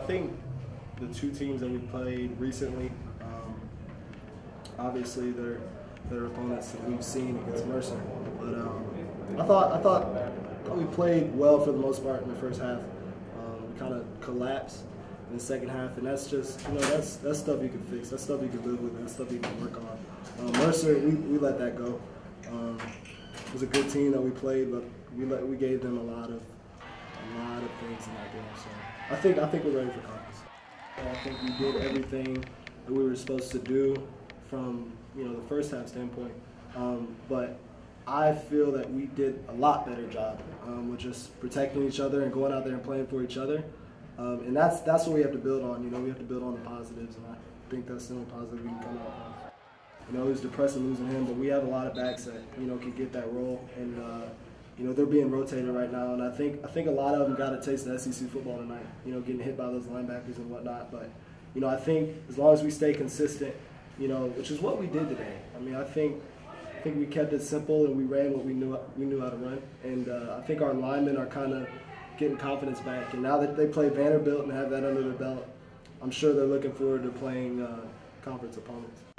I think the two teams that we played recently, um, obviously they're opponents that we've seen against Mercer. But um, I thought I thought we played well for the most part in the first half. Um, we kind of collapsed in the second half, and that's just you know that's that's stuff you can fix. That's stuff you can live with. That's stuff you can work on. Um, Mercer, we, we let that go. Um, it was a good team that we played, but we let we gave them a lot of things in that game. So I think I think we're ready for conference. I think we did everything that we were supposed to do from you know the first half standpoint. Um, but I feel that we did a lot better job um, with just protecting each other and going out there and playing for each other. Um, and that's that's what we have to build on. You know, we have to build on the positives, and I think that's the only positive we can come out with. You know, it was depressing losing him, but we have a lot of backs that you know can get that role, and uh, you know they're being rotated right now. And I think I think a lot of them got a taste of SEC football tonight. You know, getting hit by those linebackers and whatnot. But you know, I think as long as we stay consistent, you know, which is what we did today. I mean, I think I think we kept it simple and we ran what we knew we knew how to run. And uh, I think our linemen are kind of getting confidence back. And now that they play Vanderbilt and have that under their belt, I'm sure they're looking forward to playing uh, conference opponents.